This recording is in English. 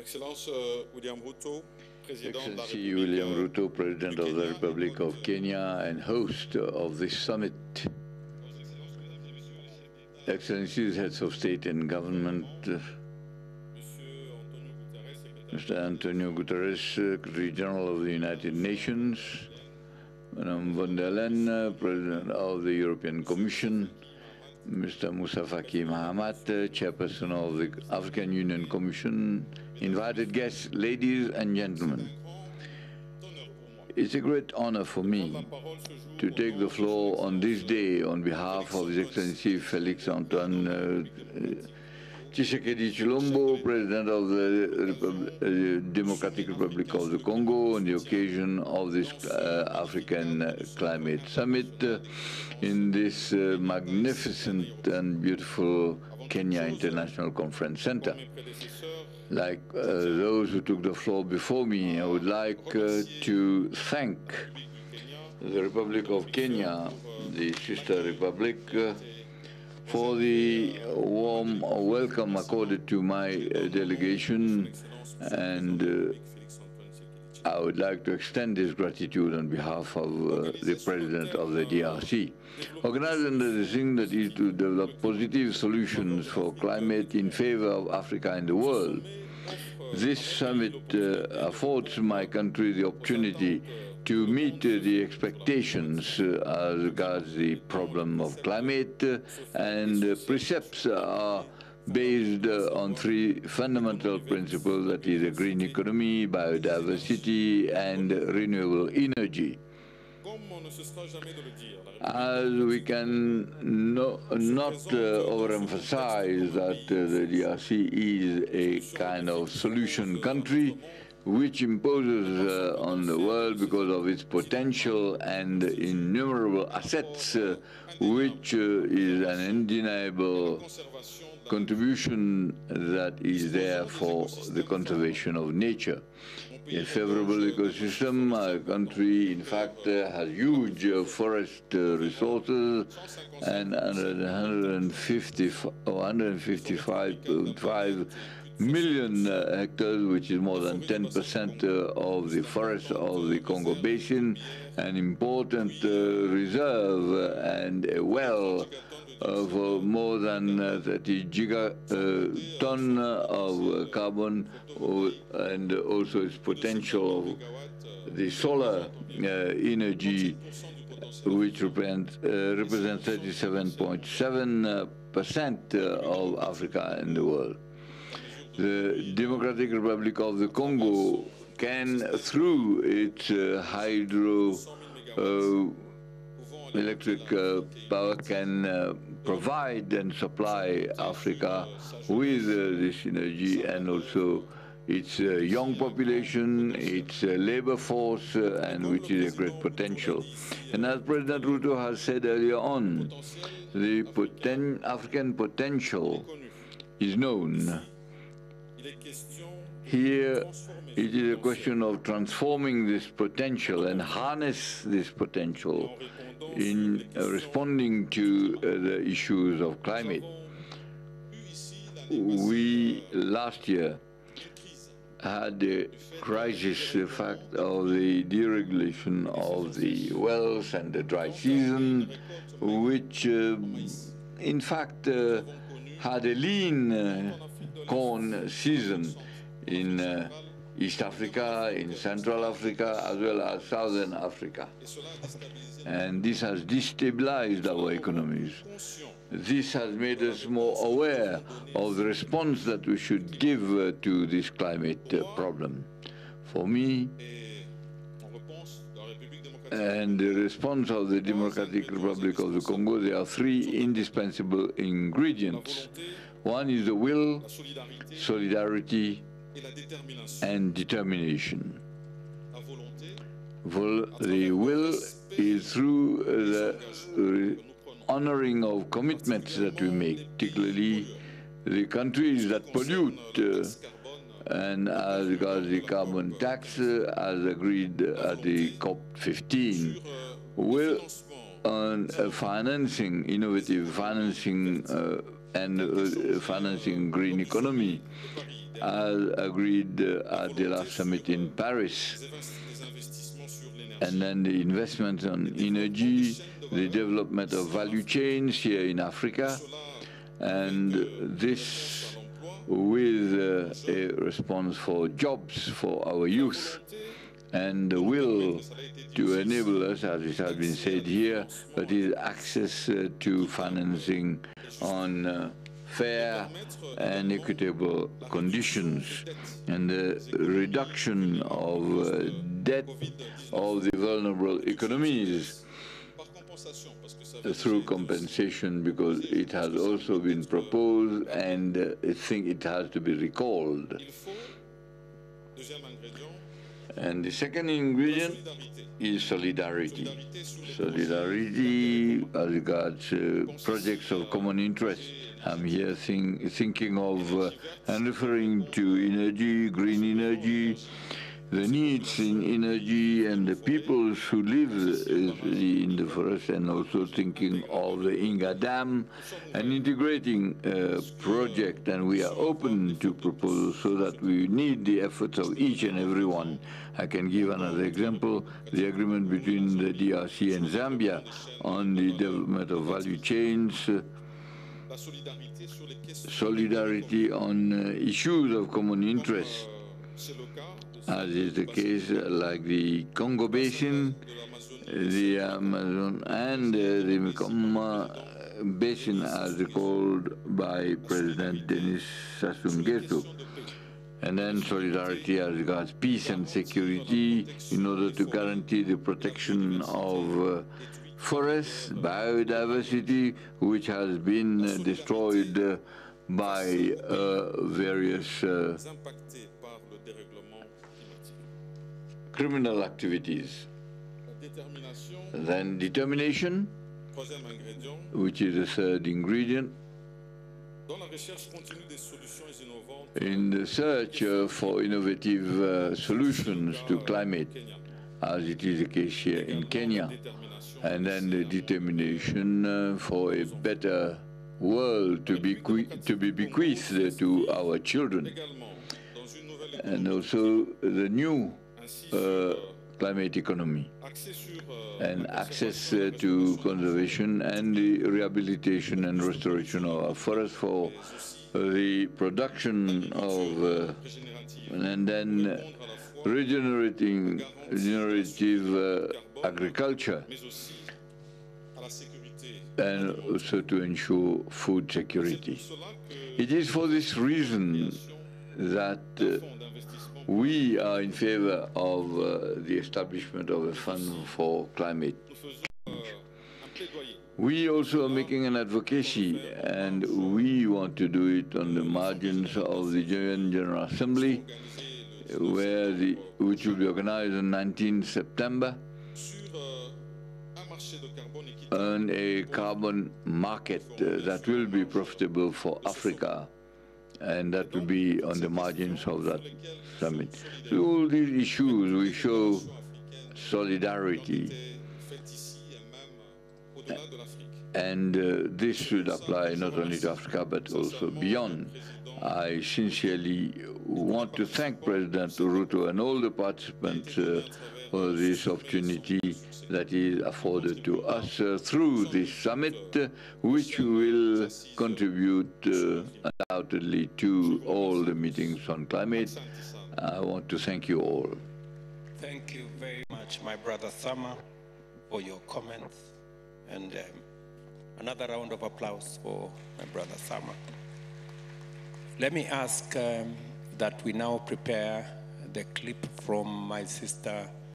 Excellence William Ruto, Excellency William Ruto, President of the Republic of Kenya and host of this summit. Excellencies, heads of state and government, Monsieur Antonio Guterres, Mr. Antonio Guterres, Secretary General of the United Nations, Madam von der Leyen, President of the European Commission, Mr. Moussa Faki Mahamat, uh, Chairperson of the African Union Commission, invited guests, ladies and gentlemen. It's a great honor for me to take the floor on this day on behalf of His Excellency Felix Antoine uh, uh, Tshisekedi Tshilombo, President of the uh, Democratic Republic of the Congo, on the occasion of this uh, African Climate Summit uh, in this uh, magnificent and beautiful Kenya International Conference Center. Like uh, those who took the floor before me, I would like uh, to thank the Republic of Kenya, the sister republic, for the warm welcome accorded to my uh, delegation, and uh, I would like to extend this gratitude on behalf of uh, the President of the DRC. Organized under the thing that is to develop positive solutions for climate in favor of Africa and the world. This summit uh, affords my country the opportunity to meet the expectations uh, as regards the problem of climate, uh, and precepts are based uh, on three fundamental principles, that is a green economy, biodiversity, and renewable energy. As we can no, not uh, overemphasize that uh, the DRC is a kind of solution country which imposes uh, on the world because of its potential and innumerable assets, uh, which uh, is an undeniable contribution that is there for the conservation of nature. A favorable ecosystem, our country in fact uh, has huge uh, forest uh, resources and 150, 155.5 million uh, hectares, which is more than 10% uh, of the forests of the Congo Basin, an important uh, reserve uh, and a well of uh, more than uh, 30 gigaton of uh, carbon, and also its potential of the solar uh, energy, which represents, uh, represents 37.7 percent uh, of Africa and the world. The Democratic Republic of the Congo can, through its uh, hydro uh, electric uh, power can uh, provide and supply Africa with uh, this energy and also its uh, young population, its labor force, and which is a great potential. And as President Ruto has said earlier on, the poten- African potential is known. Here, it is a question of transforming this potential and harness this potential in uh, responding to uh, the issues of climate. We last year had the crisis, the fact of the deregulation of the wells and the dry season, which uh, in fact uh, had a lean uh, corn season in uh, East Africa, in Central Africa, as well as Southern Africa. And this has destabilized our economies. This has made us more aware of the response that we should give uh, to this climate uh, problem. For me, and the response of the Democratic Republic of the Congo, there are three indispensable ingredients. One is the will, solidarity, et la détermination. and determination. Vol- the will is through the honoring of commitments that we make, particularly the countries that pollute, uh, and as regards the carbon tax, uh, as agreed at the COP15, will on uh, financing, innovative financing uh, and uh, financing green economy, as agreed uh, at the last summit in Paris. And then the investment on energy, the development of value chains here in Africa, and this with uh, a response for jobs for our youth and the will to enable us, as it has been said here, but is access to financing on uh, fair and equitable conditions and the reduction of uh, debt of the vulnerable economies through compensation because it has also been proposed and uh, I think it has to be recalled. And the second ingredient is solidarity. Solidarity as regards uh, projects of common interest. I'm here think, thinking of uh, and referring to energy, green energy, the needs in energy and the peoples who live in the forest and also thinking of the Inga Dam and integrating a project and we are open to proposals so that we need the efforts of each and every one. I can give another example, the agreement between the DRC and Zambia on the development of value chains, solidarity on uh, issues of common interest as is the case like the Congo Basin, the Amazon, and uh, the Mekong Basin as called by President Denis Sassou Nguesso. And then solidarity as regards peace and security in order to guarantee the protection of uh, forests, biodiversity, which has been uh, destroyed by uh, various uh, criminal activities. Then determination, which is the third ingredient, in the search uh, for innovative uh, solutions to climate, as it is the case here in Kenya, and then the determination uh, for a better world to be, to be bequeathed to our children, and also the new uh, climate economy. And access uh, to conservation and the rehabilitation and restoration of our forests for the production of uh, and then regenerating regenerative uh, agriculture. and also to ensure food security. It is for this reason that uh, we are in favor of uh, the establishment of a fund for climate change. We also are making an advocacy, and we want to do it on the margins of the UN General Assembly, where the, which will be organized on 19 September, on a carbon market uh, that will be profitable for Africa and that will be on the margins of that summit. So all these issues, we show solidarity, and uh, this should apply not only to Africa but also beyond. I sincerely want to thank President Ruto and all the participants uh, for this opportunity that is afforded to us uh, through this summit, uh, which will contribute uh, undoubtedly to all the meetings on climate. I want to thank you all. Thank you very much, my brother Sama, for your comments. And um, another round of applause for my brother Sama. Let me ask um, that we now prepare the clip from my sister